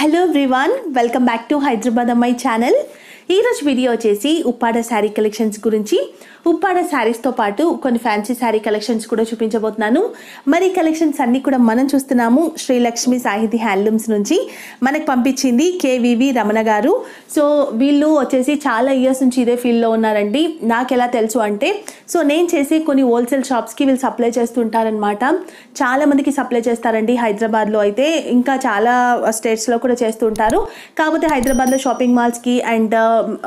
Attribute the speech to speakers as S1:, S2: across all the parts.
S1: Hello everyone, welcome back to Hyderabad on my channel. ఈరోజు video వచ్చేసి Uppada sari collections గురించి. ఉప్పాడ శారీస్తో పాటు కొన్ని ఫ్యాన్సీ శారీ కలెక్షన్స్ కూడా చూపించబోతున్నాను. మరి కలెక్షన్స్ అన్నీ కూడా మనం చూస్తున్నాము శ్రీలక్ష్మి సాహితీ హ్యాండ్లూమ్స్ నుంచి. మనకు పంపించింది కేవివి రమణ గారు. సో వీళ్ళు వచ్చేసి చాలా ఇయర్స్ నుంచి ఇదే ఫీల్డ్లో ఉన్నారండి. నాకు ఎలా తెలుసు అంటే సో నేను చేసే కొన్ని హోల్సేల్ షాప్స్కి వీళ్ళు సప్లై చేస్తుంటారనమాట చాలామందికి సప్లై చేస్తారండి హైదరాబాద్లో అయితే. ఇంకా చాలా స్టేట్స్లో కూడా చేస్తుంటారు. కాకపోతే హైదరాబాద్లో షాపింగ్ మాల్స్కి అండ్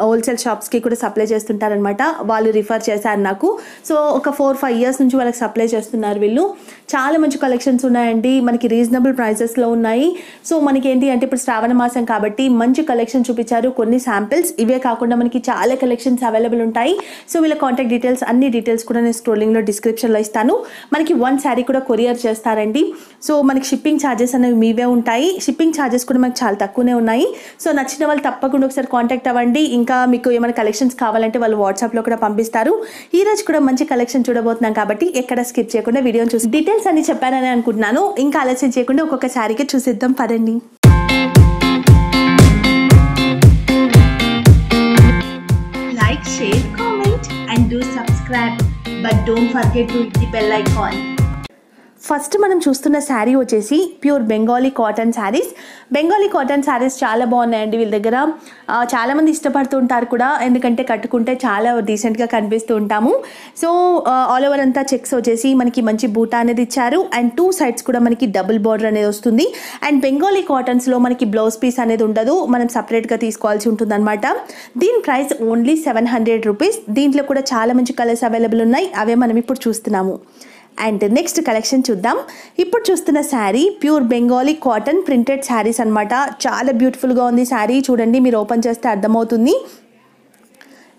S1: హోల్సేల్ షాప్స్కి కూడా సప్లై చేస్తుంటారనమాట వాళ్ళు రిఫర్ చేశారు నాకు. సో ఒక ఫోర్ ఫైవ్ ఇయర్స్ నుంచి వాళ్ళకి సప్లై చేస్తున్నారు వీళ్ళు. చాలా మంచి కలెక్షన్స్ ఉన్నాయండి. మనకి రీజనబుల్ ప్రైసెస్లో ఉన్నాయి. సో మనకి ఏంటి అంటే ఇప్పుడు శ్రావణ మాసం కాబట్టి మంచి కలెక్షన్ చూపించారు. కొన్ని శాంపిల్స్ ఇవే కాకుండా మనకి చాలా కలెక్షన్స్ అవైలబుల్ ఉంటాయి. సో వీళ్ళ కాంటాక్ట్ డీటెయిల్స్ అన్ని డీటెయిల్స్ కూడా నేను స్క్రోలింగ్లో డిస్క్రిప్షన్లో ఇస్తాను. మనకి వన్ శారీ కూడా కొరియర్ చేస్తారండి. సో మనకి షిప్పింగ్ ఛార్జెస్ అనేవి మీవే ఉంటాయి. షిప్పింగ్ ఛార్జెస్ కూడా మనకి చాలా తక్కువనే ఉన్నాయి. సో నచ్చిన వాళ్ళు తప్పకుండా ఒకసారి కాంటాక్ట్ అవ్వండి. ఇంకా మీకు ఏమైనా కలెక్షన్స్ కావాలంటే వాళ్ళు వాట్సాప్లో కూడా పంపిస్తారు. ఈ రోజు కూడా మంచి కలెక్షన్ చూడబోతున్నాం కాబట్టి ఎక్కడ స్కిప్ చేయకుండా వీడియోని చూసి డీటెయిల్స్ అన్ని చెప్పానని అనుకుంటున్నాను. ఇంకా ఆలస్యం చేయకుండా ఒక్కొక్క శారీకి చూసిద్దాం పదండి. Like share comment and do subscribe but don't forget to hit the bell icon first మనం చూస్తున్న శారీ వచ్చేసి pure Bengali cotton saris. Bengali cotton saris చాలా బాగున్నాయండి వీళ్ళ దగ్గర. చాలామంది ఇష్టపడుతుంటారు కూడా. ఎందుకంటే కట్టుకుంటే చాలా డీసెంట్గా కనిపిస్తూ ఉంటాము. సో ఆల్ ఓవర్ అంతా చెక్స్ వచ్చేసి మనకి మంచి బూటా అనేది ఇచ్చారు. అండ్ టూ సైడ్స్ కూడా మనకి డబుల్ బార్డర్ అనేది వస్తుంది. అండ్ బెంగాలీ కాటన్స్లో మనకి బ్లౌజ్ పీస్ అనేది ఉండదు. మనం సపరేట్గా తీసుకోవాల్సి ఉంటుంది అనమాట దీని price only seven hundred rupees దీంట్లో కూడా చాలా మంచి కలర్స్ అవైలబుల్ ఉన్నాయి. అవే మనం ఇప్పుడు చూస్తున్నాము. అండ్ నెక్స్ట్ కలెక్షన్ చూద్దాం. ఇప్పుడు చూస్తున్న sari pure Bengali cotton printed saris అన్నమాట. చాలా బ్యూటిఫుల్గా ఉంది శారీ. చూడండి మీరు ఓపెన్ చేస్తే అర్థమవుతుంది.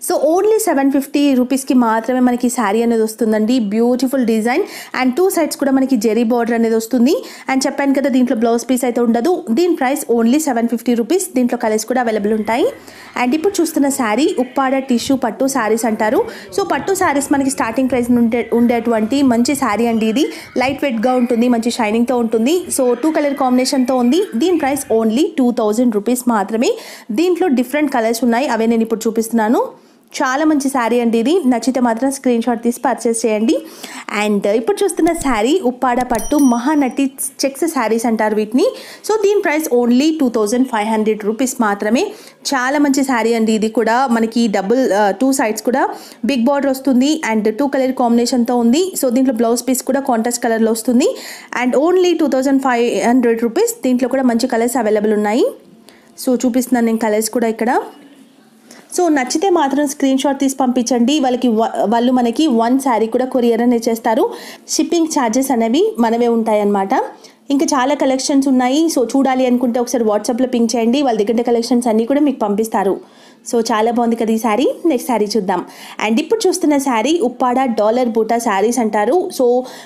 S1: సో ఓన్లీ సెవెన్ ఫిఫ్టీ రూపీస్కి మాత్రమే మనకి శారీ అనేది వస్తుందండి. Beautiful design and two sides కూడా మనకి జెరీ బార్డర్ అనేది వస్తుంది. అండ్ చెప్పాను కదా దీంట్లో బ్లౌజ్ పీస్ అయితే ఉండదు. దీని price only seven fifty rupees దీంట్లో కలర్స్ కూడా అవైలబుల్ ఉంటాయి. అండ్ ఇప్పుడు చూస్తున్న శారీ ఉప్పాడ టిష్యూ పట్టు శారీస్ అంటారు. సో పట్టు శారీస్ మనకి స్టార్టింగ్ ప్రైస్ ఉండే ఉండేటువంటి మంచి శారీ అండి ఇది. లైట్ వెయిట్గా ఉంటుంది మంచి షైనింగ్తో ఉంటుంది. సో టూ కలర్ కాంబినేషన్తో ఉంది. దీని price only two thousand rupees మాత్రమే. దీంట్లో డిఫరెంట్ కలర్స్ ఉన్నాయి. అవే నేను ఇప్పుడు చూపిస్తున్నాను. చాలా మంచి శారీ అండి ఇది. నచ్చితే మాత్రం స్క్రీన్ షాట్ తీసి పర్చేస్ చేయండి. అండ్ uh, ఇప్పుడు చూస్తున్న శారీ ఉప్పాడ పట్టు మహానటి చెక్స్ శారీస్ అంటారు వీటిని. సో దీని price only two thousand five hundred rupees మాత్రమే. చాలా మంచి శారీ అండి ఇది కూడా. మనకి డబుల్ టూ సైడ్స్ కూడా బిగ్ బార్డర్ వస్తుంది అండ్ టూ కలర్ కాంబినేషన్తో ఉంది. సో దీంట్లో బ్లౌజ్ పీస్ కూడా కాంట్రాస్ట్ కలర్లో వస్తుంది. And only two thousand five hundred rupees దీంట్లో కూడా మంచి కలర్స్ అవైలబుల్ ఉన్నాయి. సో చూపిస్తున్నాను నేను కలర్స్ కూడా ఇక్కడ. సో నచ్చితే మాత్రం స్క్రీన్ షాట్ తీసి పంపించండి. వాళ్ళకి వాళ్ళు మనకి వన్ శారీ కూడా కొరియర్ అనేది చేస్తారు. షిప్పింగ్ ఛార్జెస్ అనేవి మనవే ఉంటాయన్నమాట. ఇంకా చాలా కలెక్షన్స్ ఉన్నాయి. సో చూడాలి అనుకుంటే ఒకసారి వాట్సాప్లో పింక్ చేయండి. వాళ్ళ దగ్గర కలెక్షన్స్ అన్నీ కూడా మీకు పంపిస్తారు. సో చాలా బాగుంది కదా ఈ శారీ. నెక్స్ట్ శారీ చూద్దాం. అండ్ ఇప్పుడు చూస్తున్న శారీ ఉప్పాడ డాలర్ బూటా శారీస్ అంటారు. సో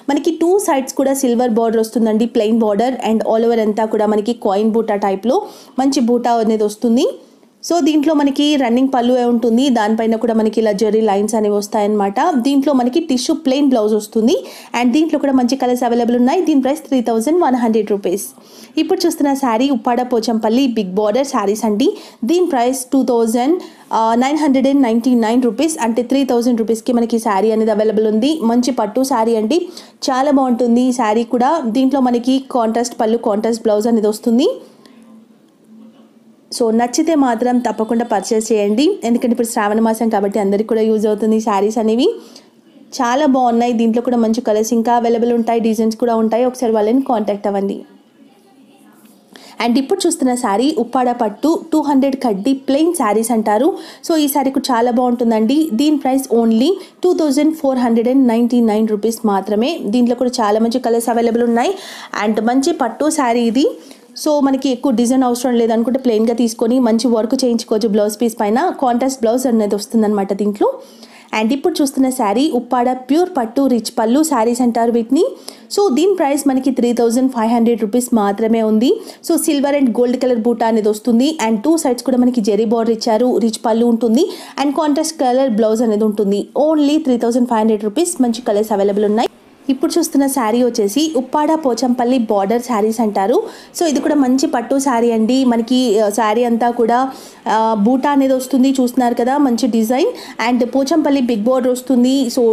S1: మనకి టూ సైడ్స్ కూడా సిల్వర్ బార్డర్ వస్తుందండి. Plain border and all over అంతా కూడా మనకి కాయిన్ బూటా టైప్లో మంచి బూటా అనేది వస్తుంది. సో దీంట్లో మనకి రన్నింగ్ పళ్ళు ఉంటుంది దానిపైన కూడా మనకి ఇలా లైన్స్ అనేవి వస్తాయన్నమాట. దీంట్లో మనకి టిష్యూ ప్లెయిన్ బ్లౌజ్ వస్తుంది. అండ్ దీంట్లో కూడా మంచి కలర్స్ అవైలబుల్ ఉన్నాయి. దీని price three thousand one hundred rupees. ఇప్పుడు చూస్తున్న శారీ ఉప్పాడ పోచంపల్లి బిగ్ బార్డర్ శారీస్ అండి. దీని price two thousand nine hundred and ninety nine rupees. అంటే త్రీ థౌజండ్ రూపీస్కి మనకి శారీ అనేది అవైలబుల్ ఉంది. మంచి పట్టు శారీ అండి. చాలా బాగుంటుంది ఈ శారీ కూడా. దీంట్లో మనకి కాంట్రాస్ట్ పళ్ళు కాంట్రాస్ట్ బ్లౌజ్ అనేది వస్తుంది. సో నచ్చితే మాత్రం తప్పకుండా పర్చేస్ చేయండి. ఎందుకంటే ఇప్పుడు శ్రావణ మాసం కాబట్టి అందరికీ కూడా యూజ్ అవుతుంది శారీస్ అనేవి. చాలా బాగున్నాయి. దీంట్లో కూడా మంచి కలర్స్ ఇంకా అవైలబుల్ ఉంటాయి. డిజైన్స్ కూడా ఉంటాయి. ఒకసారి వాళ్ళని కాంటాక్ట్ అవ్వండి. అండ్ ఇప్పుడు చూస్తున్న శారీ ఉప్పాడ పట్టు టూ హండ్రెడ్ కడ్డీ ప్లెయిన్ శారీస్ అంటారు. సో ఈ శారీ కూడా చాలా బాగుంటుందండి. దీని price only two thousand four hundred and ninety nine rupees మాత్రమే. దీంట్లో కూడా చాలా మంచి కలర్స్ అవైలబుల్ ఉన్నాయి. అండ్ మంచి పట్టు శారీ ఇది. సో మనకి ఎక్కువ డిజైన్ అవసరం లేదనుకుంటే ప్లెయిన్గా తీసుకొని మంచి వర్క్ చేయించుకోవచ్చు బ్లౌజ్ పీస్ పైన. కాంట్రాస్ట్ బ్లౌజ్ అనేది వస్తుందన్నమాట దీంట్లో. అండ్ ఇప్పుడు చూస్తున్న శారీ ఉప్పాడ ప్యూర్ పట్టు రిచ్ పళ్ళు శారీస్ అంటారు వీటిని. సో దీని ప్రైస్ మనకి three thousand five hundred rupees మాత్రమే ఉంది. So silver and gold colour బూటా అనేది వస్తుంది. అండ్ టూ సైడ్స్ కూడా మనకి జెరీ బార్డర్ ఇచ్చారు. రిచ్ పళ్ళు ఉంటుంది. అండ్ కాంట్రాస్ట్ కలర్ బ్లౌజ్ అనేది ఉంటుంది. Only three thousand five hundred rupees మంచి కలర్స్ అవైలబుల్ ఉన్నాయి. ఇప్పుడు చూస్తున్న శారీ వచ్చేసి ఉప్పాడ పోచంపల్లి బార్డర్ శారీస్ అంటారు. సో ఇది కూడా మంచి పట్టు శారీ అండి. మనకి శారీ అంతా కూడా బూటా అనేది వస్తుంది చూస్తున్నారు కదా మంచి design. And Pochampally big border వస్తుంది. సో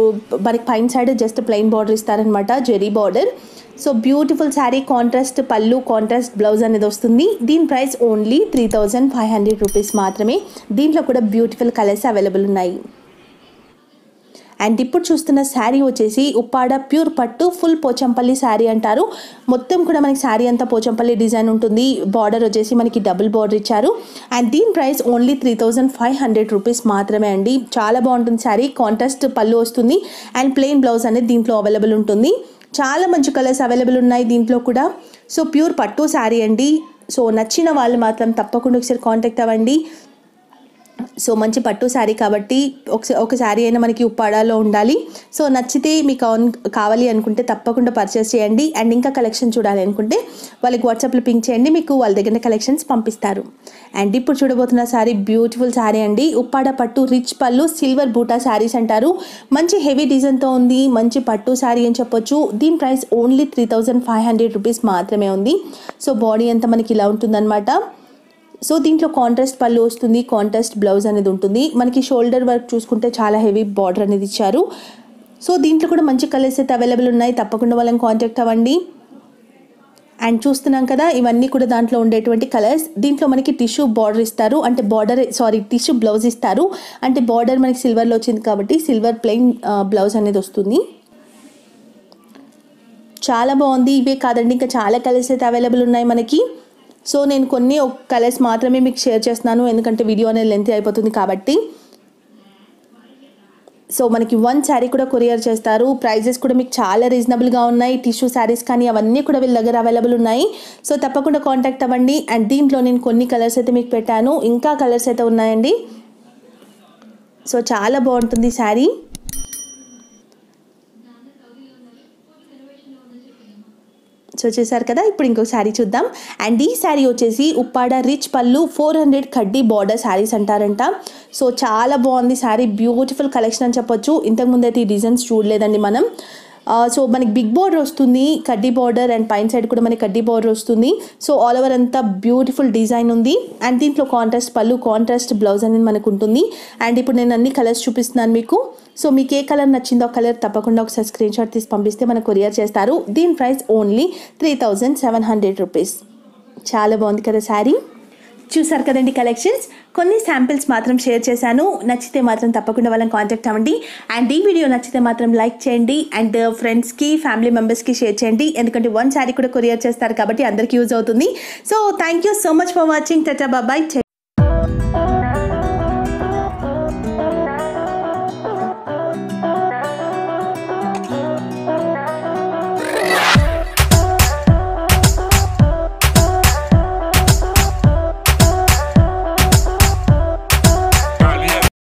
S1: మనకి పైన సైడ్ జస్ట్ ప్లెయిన్ బార్డర్ ఇస్తారనమాట zari border. So beautiful sari contrast పళ్ళు కాంట్రాస్ట్ బ్లౌజ్ అనేది వస్తుంది. దీని price only three thousand five hundred rupees మాత్రమే. దీంట్లో కూడా బ్యూటిఫుల్ కలర్స్ అవైలబుల్ ఉన్నాయి. అండ్ ఇప్పుడు చూస్తున్న శారీ వచ్చేసి ఉప్పాడ ప్యూర్ పట్టు ఫుల్ పోచంపల్లి శారీ అంటారు. మొత్తం కూడా మనకి శారీ అంతా పోచంపల్లి డిజైన్ ఉంటుంది. బార్డర్ వచ్చేసి మనకి డబుల్ బార్డర్ ఇచ్చారు. అండ్ దీని price only three thousand five hundred rupees మాత్రమే అండి. చాలా బాగుంటుంది శారీ. కాంట్రాస్ట్ పళ్ళు వస్తుంది. అండ్ ప్లెయిన్ బ్లౌజ్ అనేది దీంట్లో అవైలబుల్ ఉంటుంది. చాలా మంచి కలర్స్ అవైలబుల్ ఉన్నాయి దీంట్లో కూడా. సో ప్యూర్ పట్టు శారీ అండి. సో నచ్చిన వాళ్ళు మాత్రం తప్పకుండా ఒకసారి కాంటాక్ట్ అవ్వండి. సో మంచి పట్టు శారీ కాబట్టి ఒక ఒక శారీ అయినా మనకి ఉప్పాడాలో ఉండాలి. సో నచ్చితే మీకు అవున్ కావాలి అనుకుంటే తప్పకుండా పర్చేస్ చేయండి. అండ్ ఇంకా కలెక్షన్ చూడాలి అనుకుంటే వాళ్ళకి వాట్సాప్లో పింక్ చేయండి. మీకు వాళ్ళ దగ్గర కలెక్షన్స్ పంపిస్తారు. అండ్ ఇప్పుడు చూడబోతున్న శారీ బ్యూటిఫుల్ శారీ అండి. ఉప్పాడ పట్టు రిచ్ పళ్ళు సిల్వర్ బూటా శారీస్ అంటారు. మంచి హెవీ డిజైన్తో ఉంది. మంచి పట్టు శారీ అని చెప్పొచ్చు. దీని price only three thousand five hundred rupees మాత్రమే ఉంది. సో బాడీ అంతా మనకి ఇలా ఉంటుందన్నమాట. సో దీంట్లో కాంట్రాస్ట్ పళ్ళు వస్తుంది కాంట్రాస్ట్ బ్లౌజ్ అనేది ఉంటుంది. మనకి షోల్డర్ వర్క్ చూసుకుంటే చాలా హెవీ బార్డర్ అనేది ఇచ్చారు. సో దీంట్లో కూడా మంచి కలర్స్ అయితే అవైలబుల్ ఉన్నాయి. తప్పకుండా వాళ్ళని కాంటాక్ట్ అవ్వండి. అండ్ చూస్తున్నాం కదా ఇవన్నీ కూడా దాంట్లో ఉండేటువంటి కలర్స్ దీంట్లో మనకి టిష్యూ బార్డర్ ఇస్తారు. అంటే బార్డర్ సారీ టిష్యూ బ్లౌజ్ ఇస్తారు. అంటే బార్డర్ మనకి సిల్వర్లో వచ్చింది కాబట్టి సిల్వర్ ప్లెయిన్ బ్లౌజ్ అనేది వస్తుంది. చాలా బాగుంది. ఇవే కాదండి ఇంకా చాలా కలర్స్ అయితే అవైలబుల్ ఉన్నాయి మనకి. సో నేను కొన్ని కలర్స్ మాత్రమే మీకు షేర్ చేస్తున్నాను ఎందుకంటే వీడియో అనేది లెంత్ అయిపోతుంది కాబట్టి. సో మనకి వన్ శారీ కూడా కొరియర్ చేస్తారు. ప్రైజెస్ కూడా మీకు చాలా రీజనబుల్గా ఉన్నాయి. టిష్యూ శారీస్ కానీ అవన్నీ కూడా వీళ్ళ దగ్గర అవైలబుల్ ఉన్నాయి. సో తప్పకుండా కాంటాక్ట్ అవ్వండి. అండ్ దీంట్లో నేను కొన్ని కలర్స్ అయితే మీకు పెట్టాను. ఇంకా కలర్స్ అయితే ఉన్నాయండి. సో చాలా బాగుంటుంది శారీ సో చూసారు కదా ఇప్పుడు ఇంకొక శారీ చూద్దాం. అండ్ ఈ శారీ వచ్చేసి ఉప్పాడ రిచ్ పళ్ళు ఫోర్ హండ్రెడ్ కడ్డీ బార్డర్ శారీస్ అంటారంట. సో చాలా బాగుంది శారీ బ్యూటిఫుల్ కలెక్షన్ అని చెప్పొచ్చు. ఇంతకుముందు అయితే ఈ డిజైన్స్ చూడలేదండి మనం. సో మనకి బిగ్ బార్డర్ వస్తుంది కడ్డీ బార్డర్ అండ్ పైన సైడ్ కూడా మనకి కడ్డీ బార్డర్ వస్తుంది. సో ఆల్ ఓవర్ అంతా బ్యూటిఫుల్ డిజైన్ ఉంది. అండ్ దీంట్లో కాంట్రాస్ట్ పళ్ళు కాంట్రాస్ట్ బ్లౌజ్ అనేది మనకు ఉంటుంది. అండ్ ఇప్పుడు నేను అన్ని కలర్స్ చూపిస్తున్నాను మీకు. సో మీకు ఏ కలర్ నచ్చిందో ఆ కలర్ తప్పకుండా ఒకసారి స్క్రీన్ షాట్ తీసి పంపిస్తే మనకు కొరియర్ చేస్తారు. దీని price only three thousand seven hundred rupees చాలా బాగుంది కదా శారీ. చూసారు కదండి కలెక్షన్స్. కొన్ని శాంపిల్స్ మాత్రం షేర్ చేశాను. నచ్చితే మాత్రం తప్పకుండా వాళ్ళని కాంటాక్ట్ అవ్వండి. అండ్ ఈ వీడియో నచ్చితే మాత్రం లైక్ చేయండి. అండ్ ఫ్రెండ్స్కి ఫ్యామిలీ మెంబర్స్కి షేర్ చేయండి. ఎందుకంటే వన్ శారీ కూడా కొరియర్ చేస్తారు కాబట్టి అందరికీ యూజ్ అవుతుంది. So thank you so much for watching tata bye bye